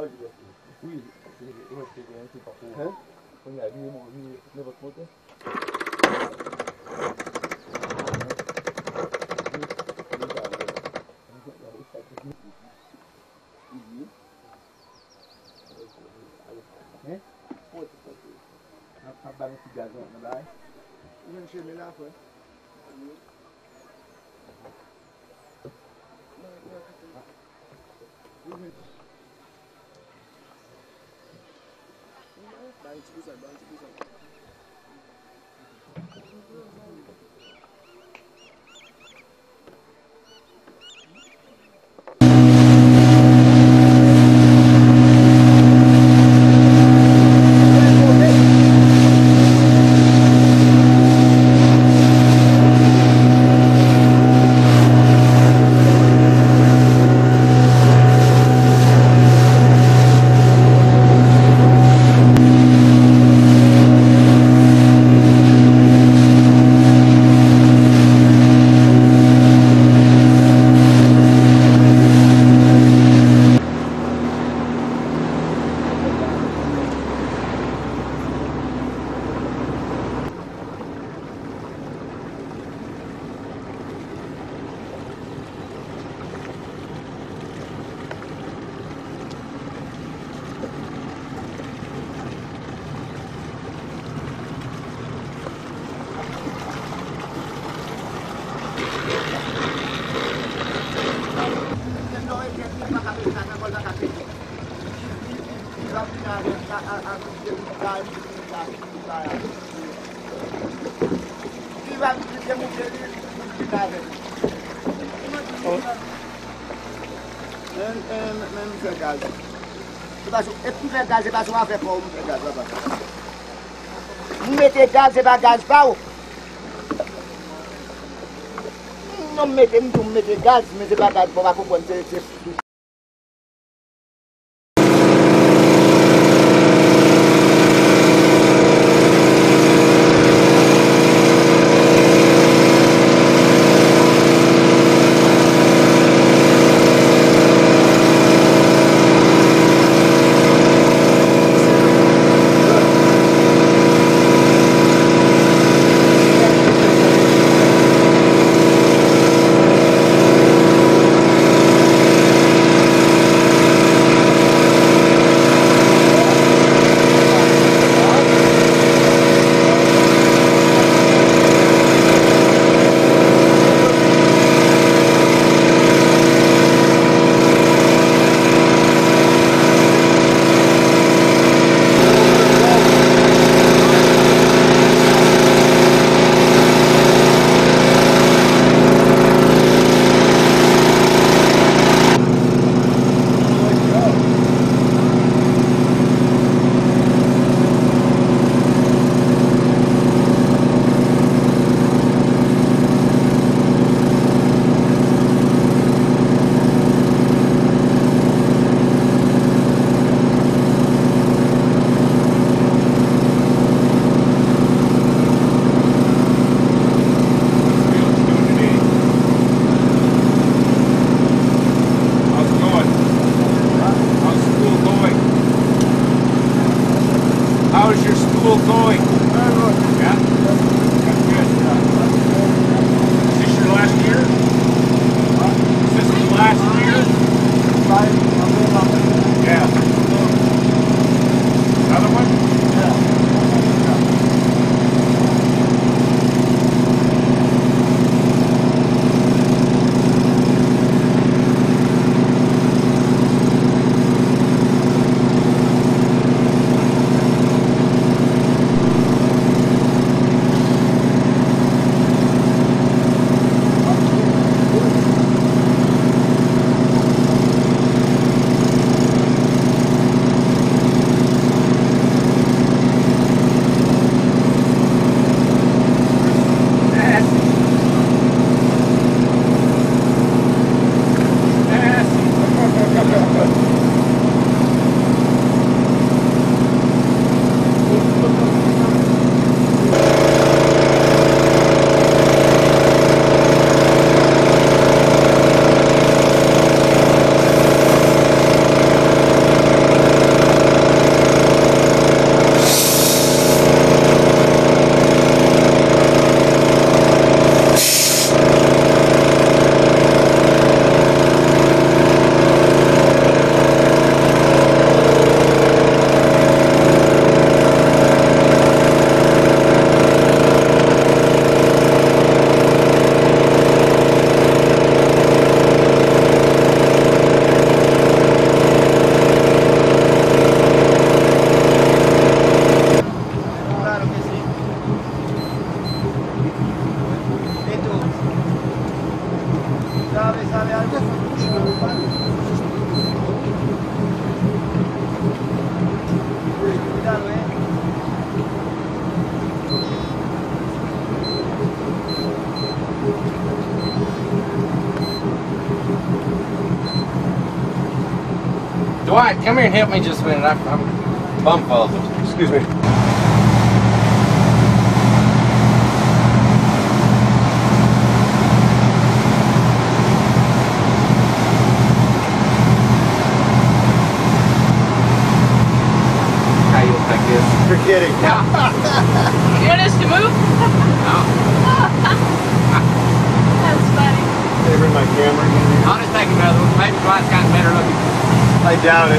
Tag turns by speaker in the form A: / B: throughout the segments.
A: Oui, c'est
B: imagine, imagine, imagine, imagine, Bang chikisan, gaz. E pou fè gaz, se pa sou a fè pou ou mou fè gaz la pa. Mou mette gaz, se pa gaz pa ou. Non mette, mou mette gaz, men se pa gaz pou wakou kon se tout
C: Dwight, come here and help me just a minute. I'm, I'm bum full.
D: Excuse me.
C: How you'll take this?
D: You're kidding.
E: You want us to move? No. That's funny.
D: They bring my camera.
C: I'll just take another one. Maybe Dwight's gotten better looking.
D: I doubt it.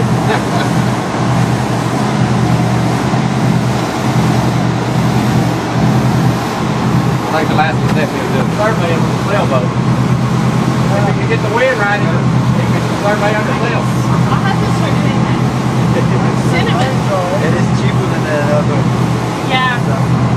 C: I think the last one definitely will do it. Certainly in the sailboat. If you can get the wind right, you can certainly under sail.
E: I'll have to start doing that. Cinnamon.
D: It is cheaper than that other.
E: Yeah.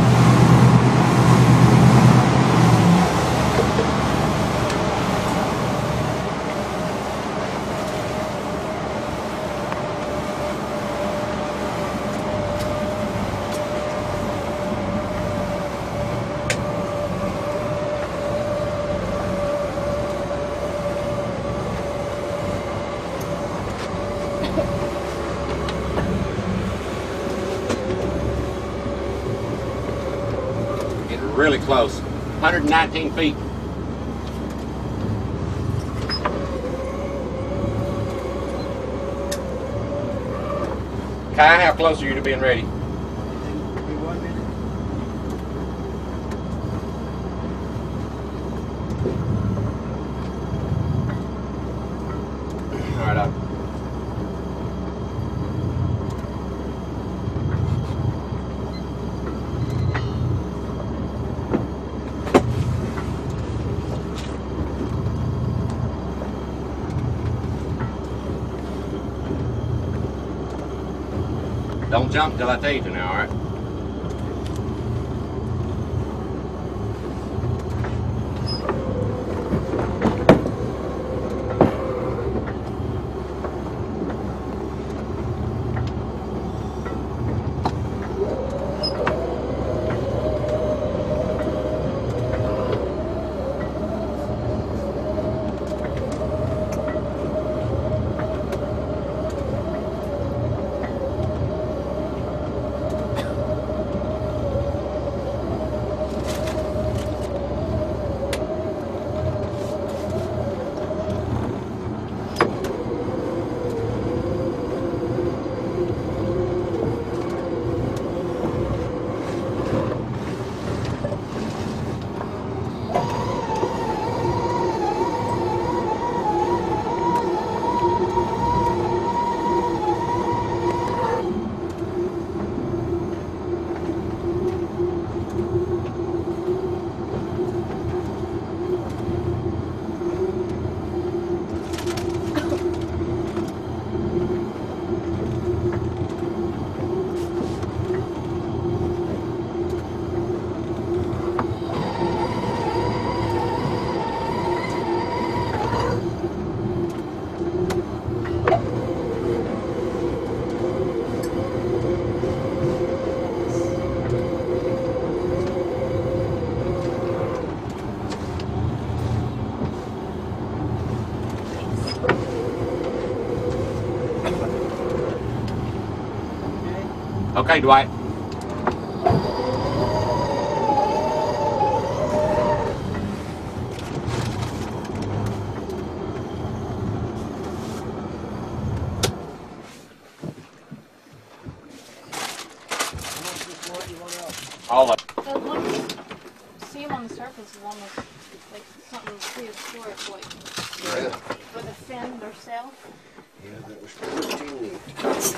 C: Getting really close. 119 feet. Kai, how close are you to being ready? Jump till I tell to now, all right? Okay, Dwight. All of it.
E: The one you see on the surface is almost like something prehistoric, like with a fin or sail.
D: Yeah, that was 14 weeks.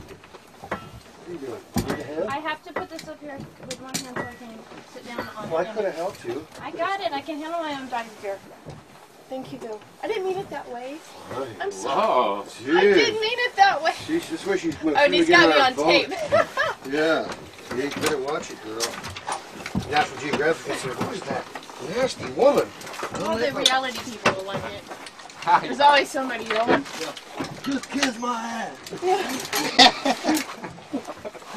D: What are you doing? Need a hand?
E: I have to put this up here with one hand so I can sit down on
D: Well, I
E: it.
D: could have helped you.
E: I got it. I can handle my own diving gear. Thank you, though. I didn't mean it that way. I'm sorry.
C: Oh,
E: I didn't mean it that way.
D: She's just where she's went
E: Oh, and
D: through
E: he's
D: to get
E: got me on
D: boat.
E: tape.
D: Yeah. Yeah, you better watch it, girl. National Geographic said, "Who is that nasty woman?"
E: All the reality people will like it. There's always somebody yelling.
D: Just kiss my ass.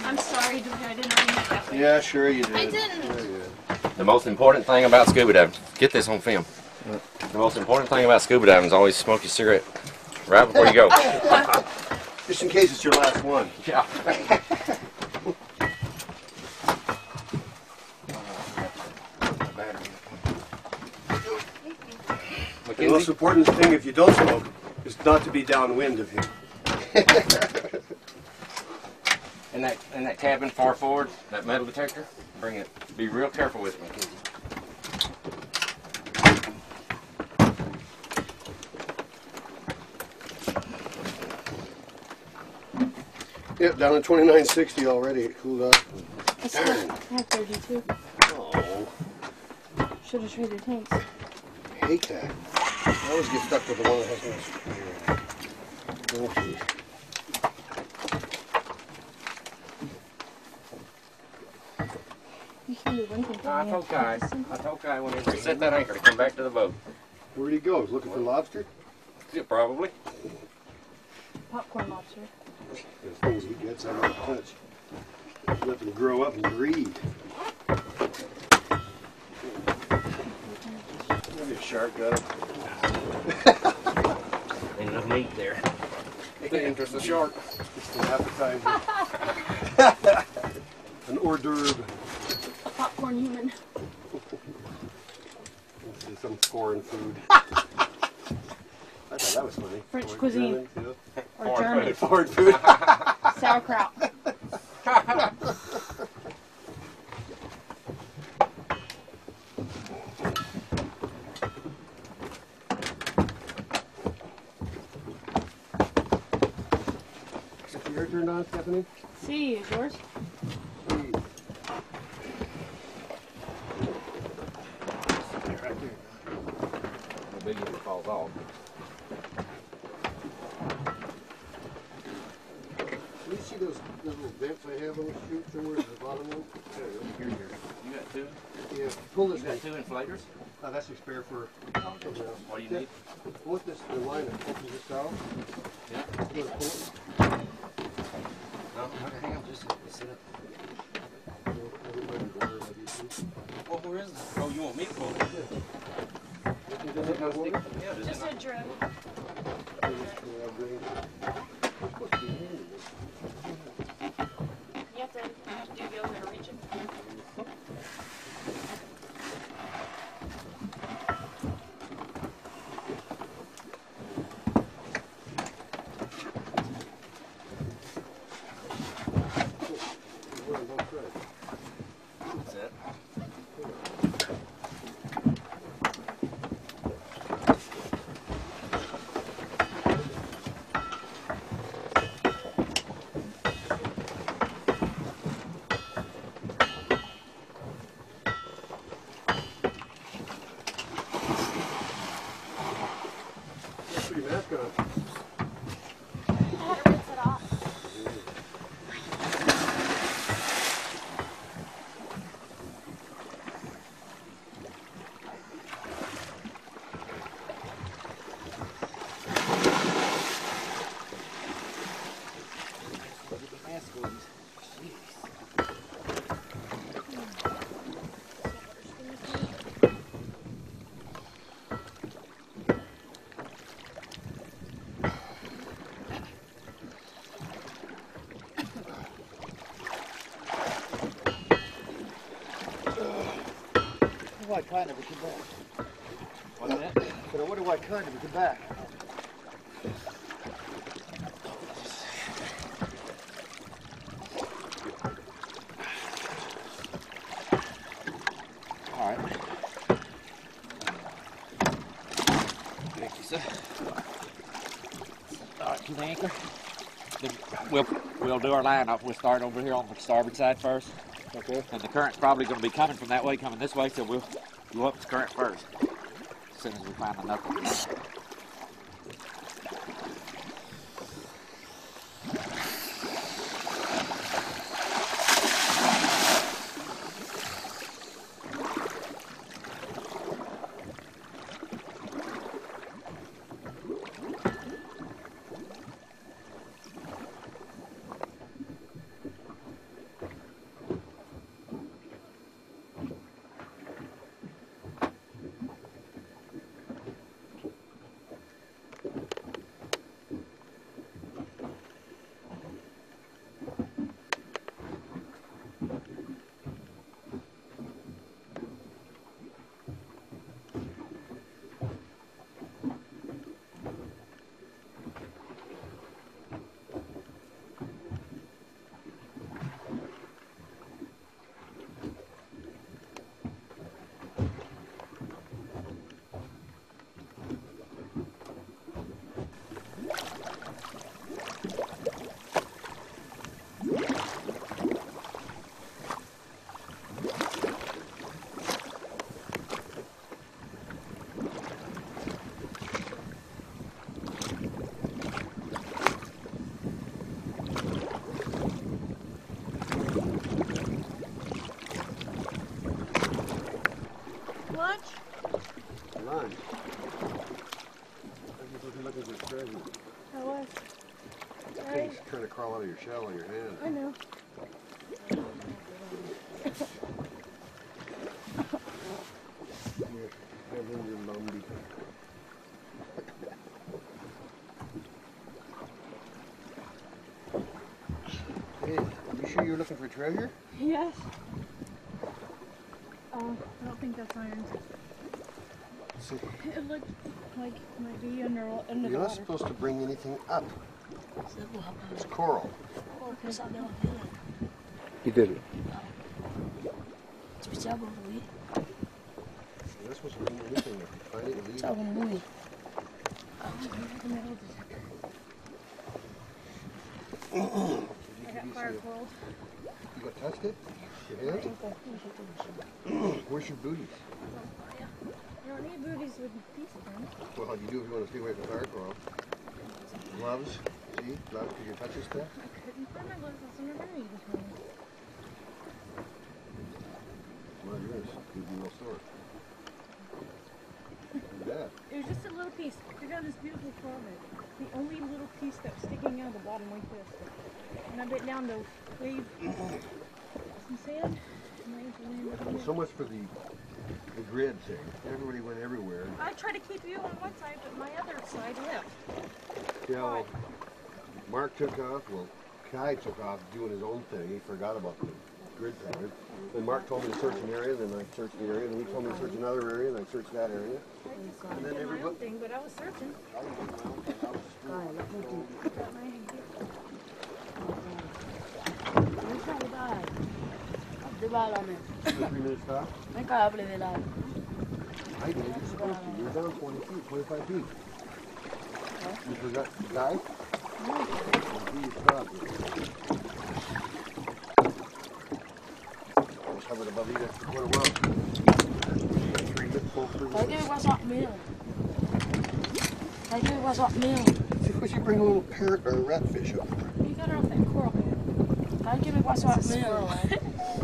E: I'm sorry, Dwayne, I didn't know you meant that way.
D: Yeah, sure you did.
E: I didn't.
D: Sure you did.
C: The most important thing about scuba diving, get this on film. The most important thing about scuba diving is always smoke your cigarette right before you go.
D: Just in case it's your last one.
C: Yeah.
D: The most important thing if you don't smoke is not to be downwind of him.
C: In that in that cabin far forward, that metal detector, bring it. Be real careful with it,
D: Yep, down to 2960 already. It cooled off.
E: I still have 32.
D: Oh,
E: Should have traded tanks.
D: I hate that. I always get stuck with the one that has no screw.
E: You can do one thing for
C: I
E: me.
C: told Kai, I told Kai whenever he set that anchor to come back to the boat.
D: Where'd he goes, looking for lobster?
C: Yeah, probably.
E: Popcorn lobster.
D: There's things he gets out touch. Let them grow up and breed. Maybe a shark got it.
C: Ain't enough meat there.
D: The interest of shark. Just an appetizer. an hors d'oeuvre.
E: A popcorn human.
D: This is Some foreign food. I thought that was funny.
E: French
D: Foreign
E: cuisine.
D: German,
E: Or
C: Foreign
E: German.
D: yeah. Foreign food.
E: Sauerkraut.
D: Is your turned on, Stephanie?
E: See, is yours?
D: Right there.
C: The big if it falls off.
D: Do you see those little vents I have on the chute somewhere at the bottom one? There you.
C: Here, here. You got two?
D: Yeah, pull this
C: You
D: one.
C: got two inflators?
D: Oh, that's a spare for.
C: What do you need?
D: What this, the line that opens this out?
C: Yeah.
D: You wanna pull it?
C: No, okay, hang on, just sit up.
D: No, everybody water, maybe, too.
C: Well, where is it? Oh, you want me to pull it?
D: Does it have water?
C: Yeah, does it
E: Just
C: not?
E: a drip.
D: Yeah, green. It's supposed to be handy, but-
E: You have to, you have to do yoga to reach it.
D: We're on both sides.
C: That's it.
D: Put your mask on.
E: I had to rinse it off.
B: Why kind of we come back?
C: What's that?
B: But I wonder why kind of we come back. All right.
C: Thank you, sir.
F: All right, to the anchor. Then we'll we'll do our line up. We'll start over here on the starboard side first.
B: Okay.
F: And the current's probably going to be coming from that way, coming this way, so we'll go up the current first. As soon as we find enough.
E: lunch?
D: Lunch. I just was looking for treasure.
E: I was.
D: Thing's trying to crawl out of your shell in your hand.
E: I know.
D: Here, have in your lumpy. Hey, you sure you're looking for treasure?
E: Yes. Oh, I don't think that's iron.
D: See,
E: It looked like it might be under under the
D: you're not supposed to bring anything up. It's coral.
A: He did it.
D: You're not supposed to bring anything up. You find it, you leave it. Did you,
E: I
D: give
E: got
D: you,
E: fire
D: some-
E: cold.
D: you got touched it? Your hand? Where's your booties?
E: You don't need booties with peace friend.
D: Well, you do if you want to stay away from fire coral. Gloves? See? Could you touch stuff?
E: I couldn't find my gloves. That's under my this morning.
D: Well, you're in a good real store. You.
E: It was just a little piece. I got this beautiful head. The only little piece that's sticking out of the bottom like this. And I bit down to wave some sand. And I landed on it.
D: So much for the the grid thing. Everybody went everywhere.
E: I tried to keep you on one side, but my other side left.
D: Yeah, well, Mark took off. Well, Kai took off doing his own thing. He forgot about the grid pattern. Then Mark told me to search an area. Then I searched the area. Then he told me to search another area. And I searched that area.
E: And
D: then
E: did my own thing, but I was searching. Got my
D: Three minutes stop.
G: Ven cá, privilégio.
D: I did. You're supposed to. You're down 20 feet, 25 feet. You forgot to dive? You stopped. Just hovered above you there for quite a while. Three minutes, full three
G: Vai
D: minutes.
G: up meal. Vai que up meal.
D: See, we should bring a little parrot or a ratfish up.
E: You got her off that coral head.
G: Vai que what's up meal.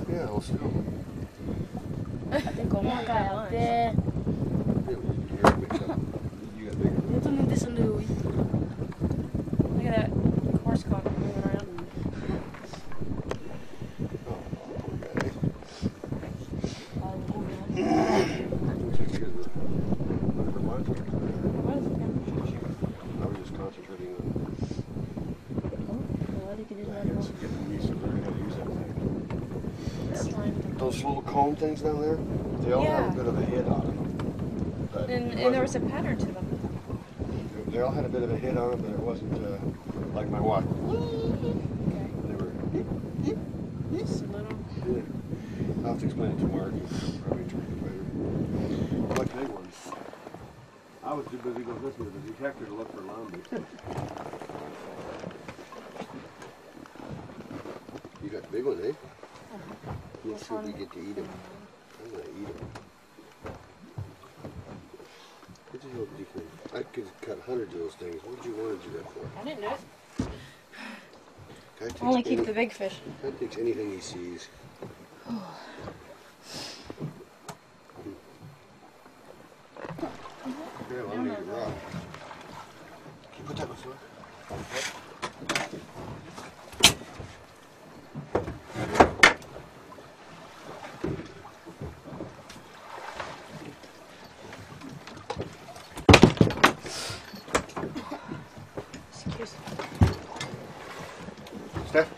D: Yeah, we'll see.
G: Como acá até.
D: You got bigger.
G: Eu tô nem descendo eu.
E: Look at that horse cock moving around.
D: I was just concentrating on getting used to learning how to use that thing. Those little cone things down there, they all have a
E: Yeah.
D: bit of a head on them. But
E: And,
D: it
E: and there was
D: wasn't-
E: a pattern to them.
D: They all had a bit of a hit on them, but it wasn't uh, like my watch. They were.
E: Just a little.
D: Yeah. I'll have to explain it to Mark. Probably to read it later. Like big ones. I was too busy going listening to the detector to look for lambs. You got the big one, eh? Let's see if we get to eat them. I'm gonna eat them. What did you hope you could? I could cut hundreds of those things. What you for?
E: I didn't know it.
D: Guy takes
E: Only keep
D: any-
E: the big fish.
D: Guy takes anything he sees. Here, I'll make it raw. Can you put that on the floor?
E: Excuse me.
D: Steph?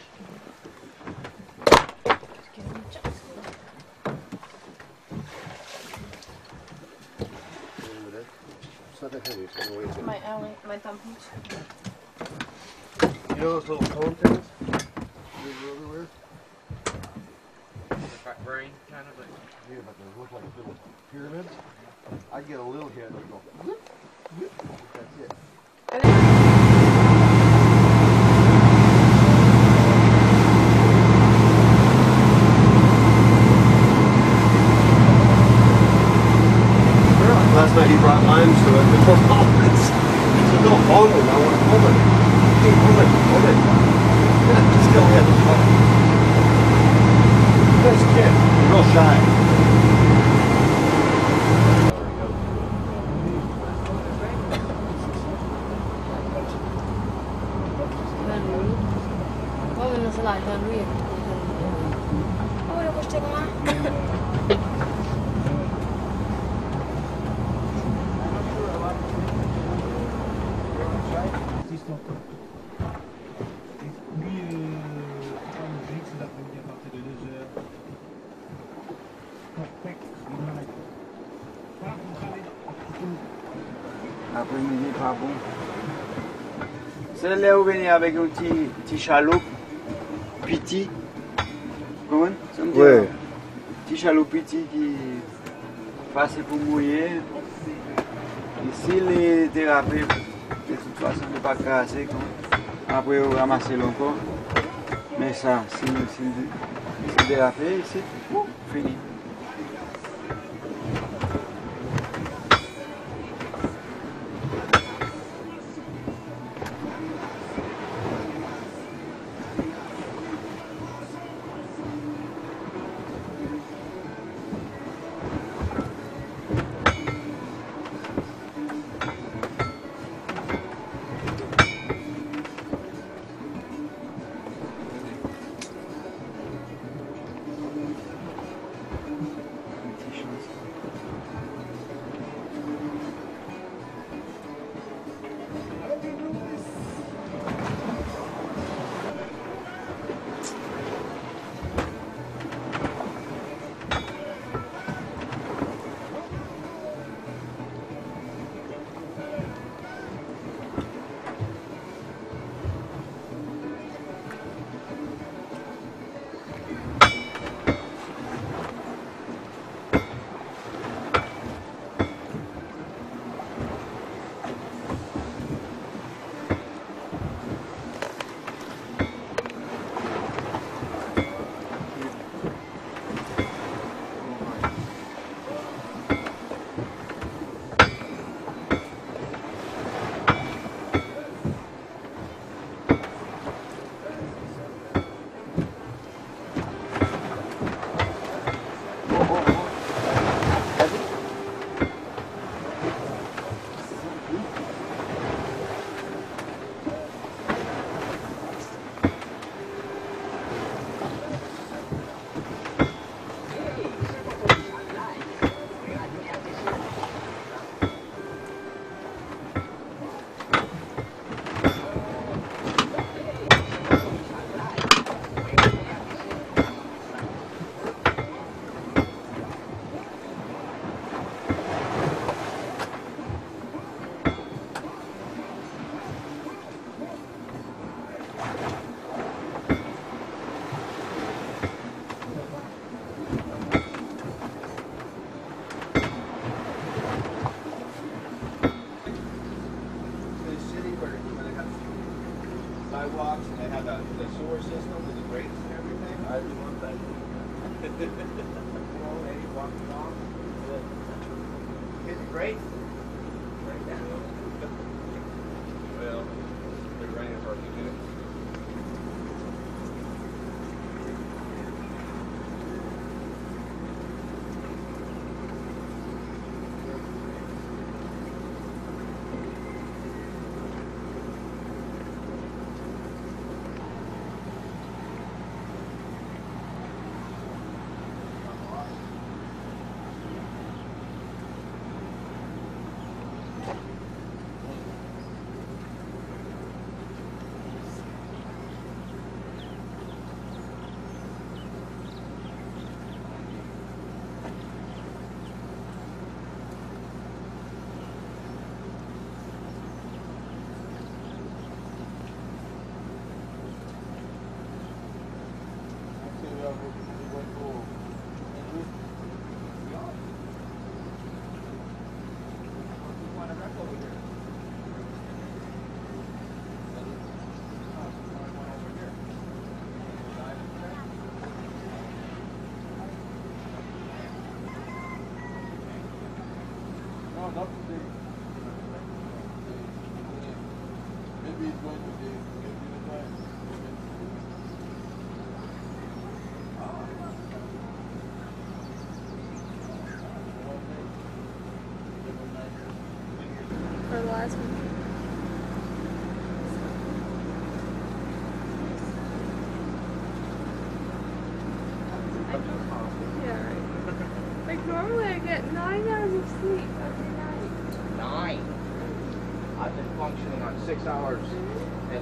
E: Give me just-
D: Remember that? It's not that heavy. Gonna weigh it.
E: My alley, my thumb piece.
D: You know those little cone things? They're everywhere.
F: brain, kind of.
D: Yeah, but they look like little pyramids. I get a little hit and I go, whoop, whoop. That's it.
H: Là où venir avec un petit, petit chaloupe, petit. Comment ça me dit
D: Ouais.
H: Petit chaloupe petit qui facile pour mouiller. Ici, les dérapés, de toute façon, ne pas casser. Après, on ramasse encore. Mais ça, si, si, si dérapé, ici, fini.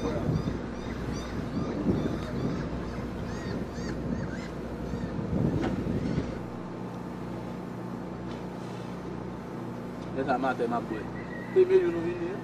I: E sa maten apwe. Tebe yon nou vini
J: e?
G: Eh?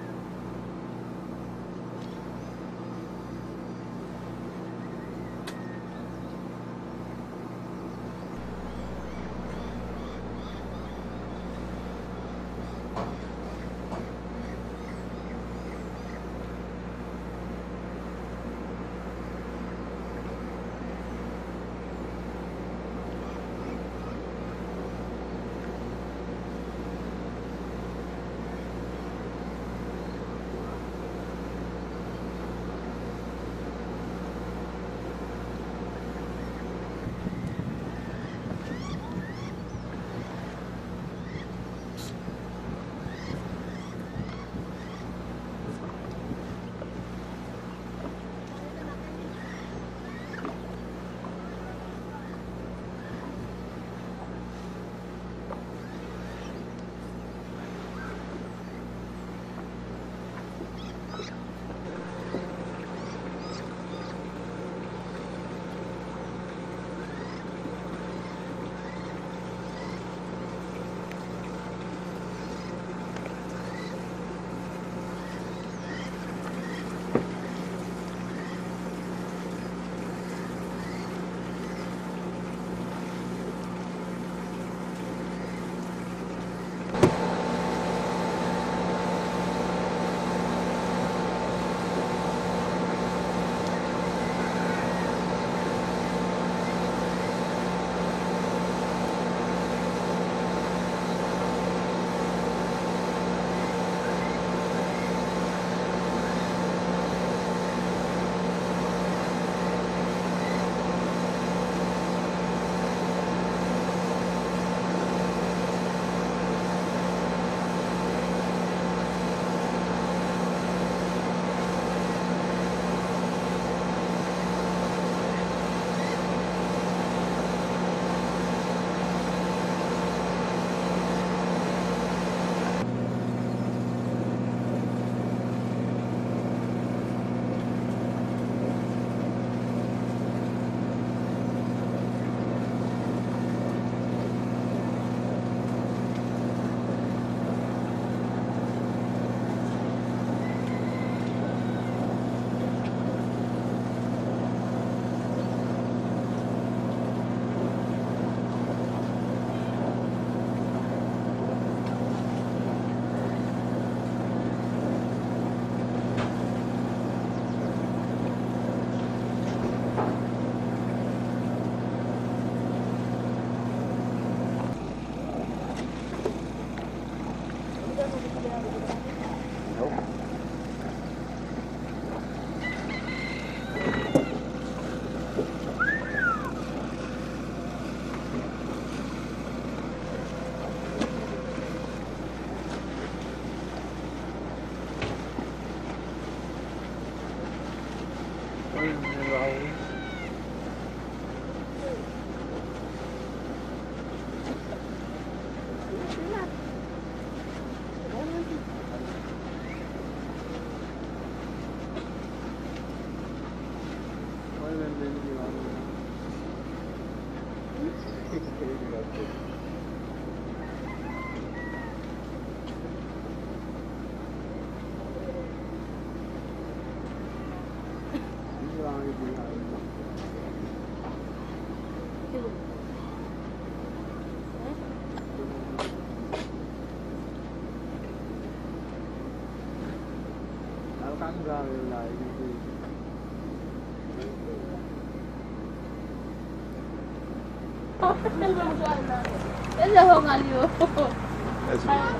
G: That's it.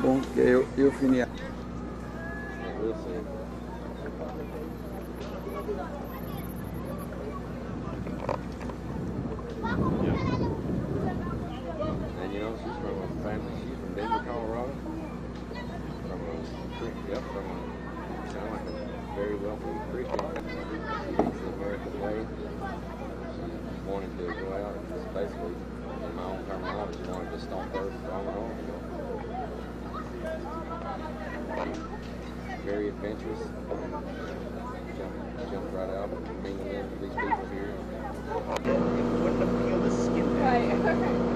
G: Bom, que eu, eu fini.
C: Eu sei. She's from a family, she's from Denver, Colorado. From a creek, yep, from a, sound like a very wealthy Christian family. She hates the American way. She wanted to go out and just basically, in my own terminology, wanted to stomp earth on and on. Very adventurous. Jumped, jumped right out and mingled in with these people here.
K: Wouldn't feel the skin there.
J: Right.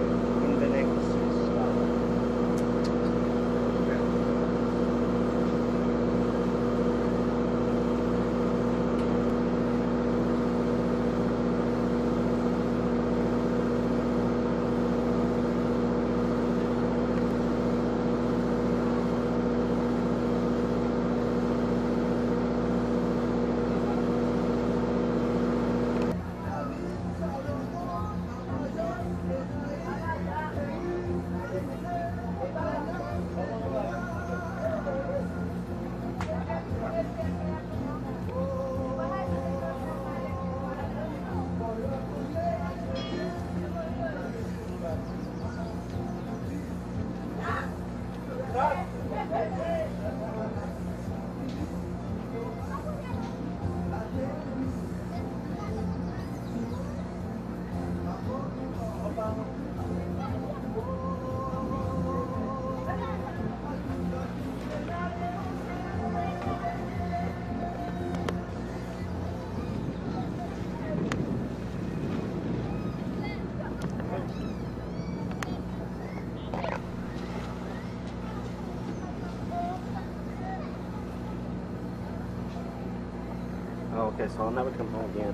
H: Okay, so I'll never come home again.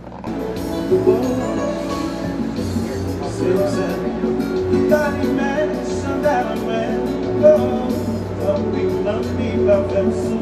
L: Mirate,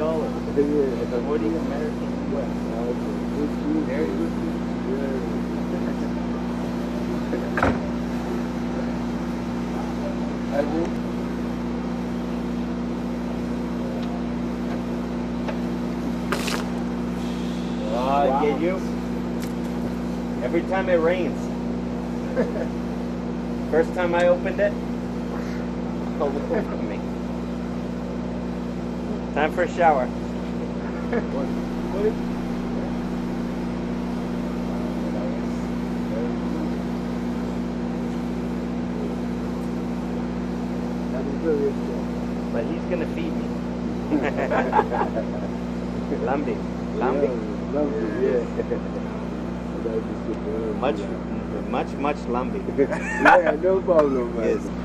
L: ¿Qué quieres tú? Ah, muévete aquí, ¿eh?
H: Forty dollars. Forty American US. Very good.
K: Oh, I get you. Every time it rains. First time I opened it. overwhelming. Time for a shower. But he's gonna feed me. Lambi. Lambi? Much, much, much lambi.
G: yeah, no problem, man.
K: Yes.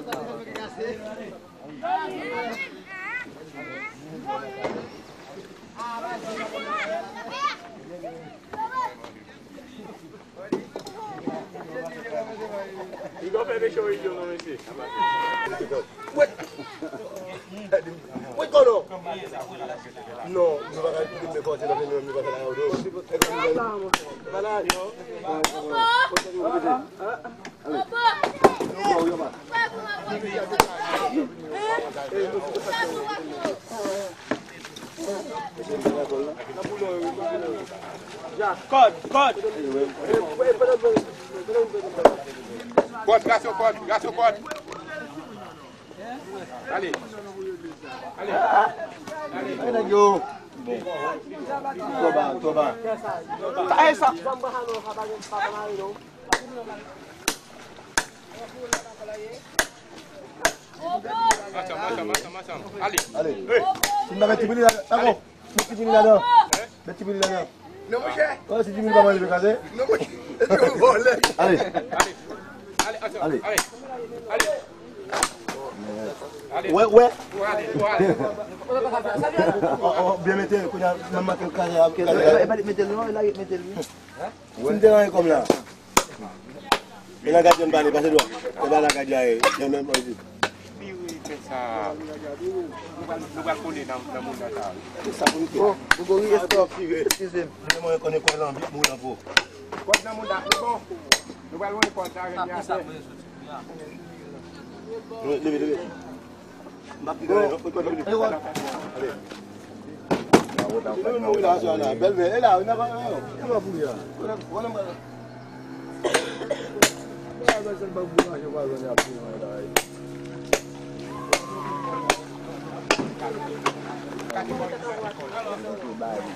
B: You go baby show you know anything.
D: Wait, Non, mwen baka yon mwen kote la mwen mwen baka la yon do. Bala yo.
B: Papa! Kod,
M: kod! Kod, grasyo kod, grasyo kod! Ale! Allez. Allez.
D: Allez. Bon. Toba, Toba.
B: Tae ça.
M: Macam, macam, macam, macam. Allez.
D: Allez. Sinda beti bili la. Ako. Beti bili la do. Beti bili la do.
N: Non mouche.
D: Oh, si tu me
N: pas mal le casé. Non mouche.
D: Allez.
M: Allez.
D: Allez. Allez.
M: Allez. Allez.
D: Ouè, ouè. Bien mette, kounya, nan maten kaze ap. E pa dit mette lou, e la dit mette lou. Si mte anye kom la. E la gati yon bane, pase do. E ba
M: la gati a e, yon men pou yi
D: dit. Bi ou yi pe sa, nou ba kone nan moun natal. Pe sa pou yi te.
M: Ou go yi estop, si zem. Mwen mwen kone
D: kon lan, moun nan pou. Kon nan moun natal, pou. Nou ba loun yi konta, gen yase. Leve, leve.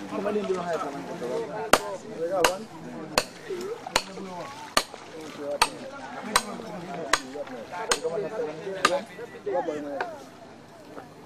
D: On va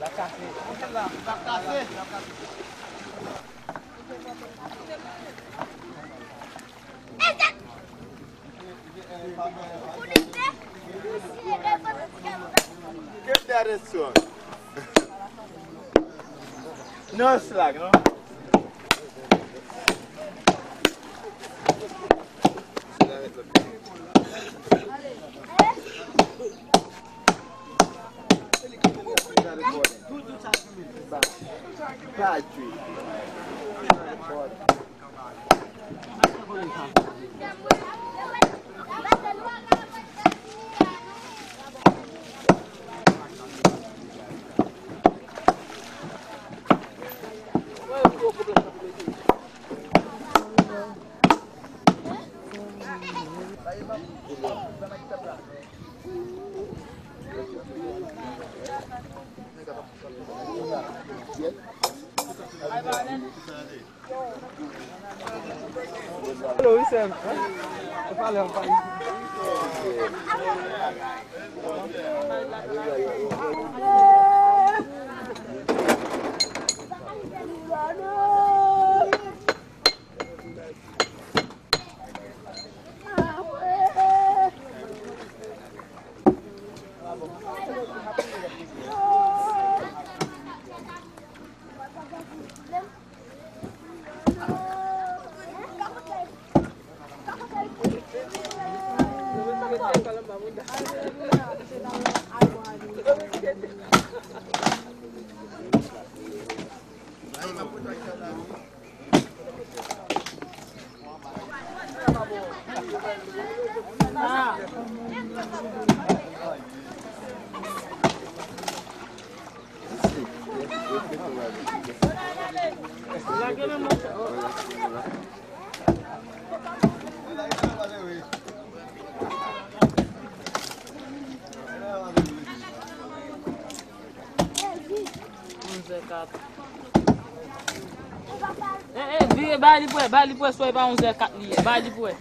D: La cacete. La cacete. é cacete. Give that a son. No slack, no?
B: Allez. Patrick.
G: E, e, vire bay li pou e, bay li pou e soye pa 11.04 li e,
B: bay li pou e.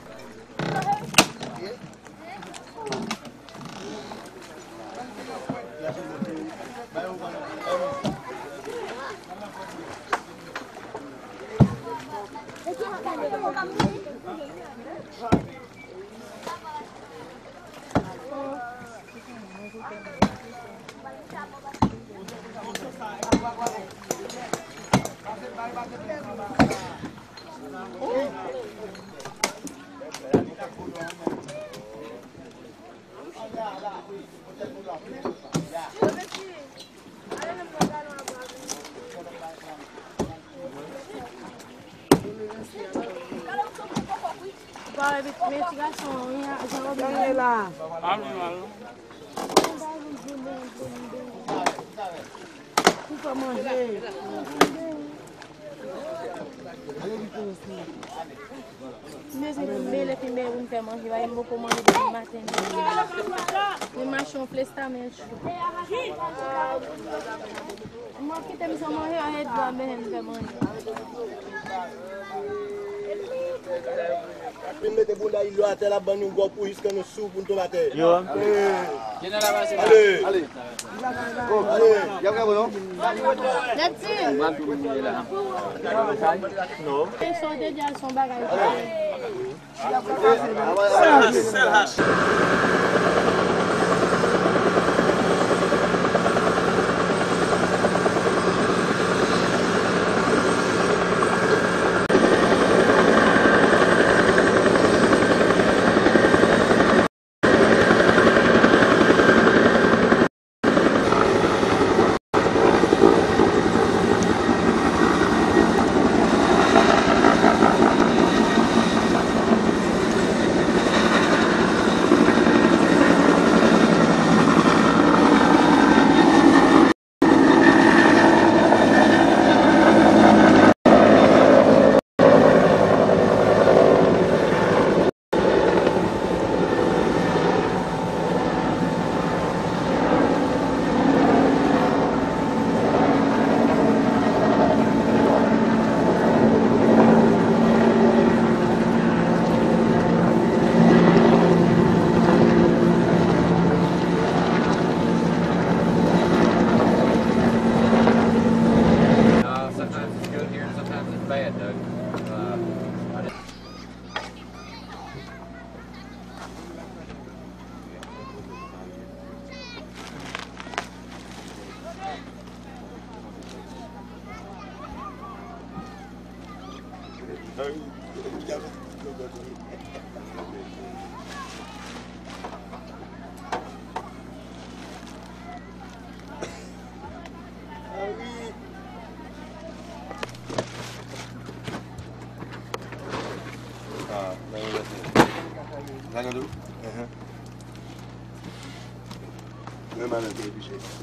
B: E, e, e, kamen chou. Mwen ki tem sa manje a het ban men hem kaman.
D: Pim mette bunda ilo a tel a ban yon gwa pou iske nou sou pou nou tomate.
K: Yo.
O: Gene la basi.
D: Ale.
C: Ale.
D: Ale.
P: Yav gabo
C: yon? Neti. Mwen
D: pi
C: mwen
D: la. No. E
C: son de di al son bagay. Ale.
I: Sel hache. Sel hache. Manan te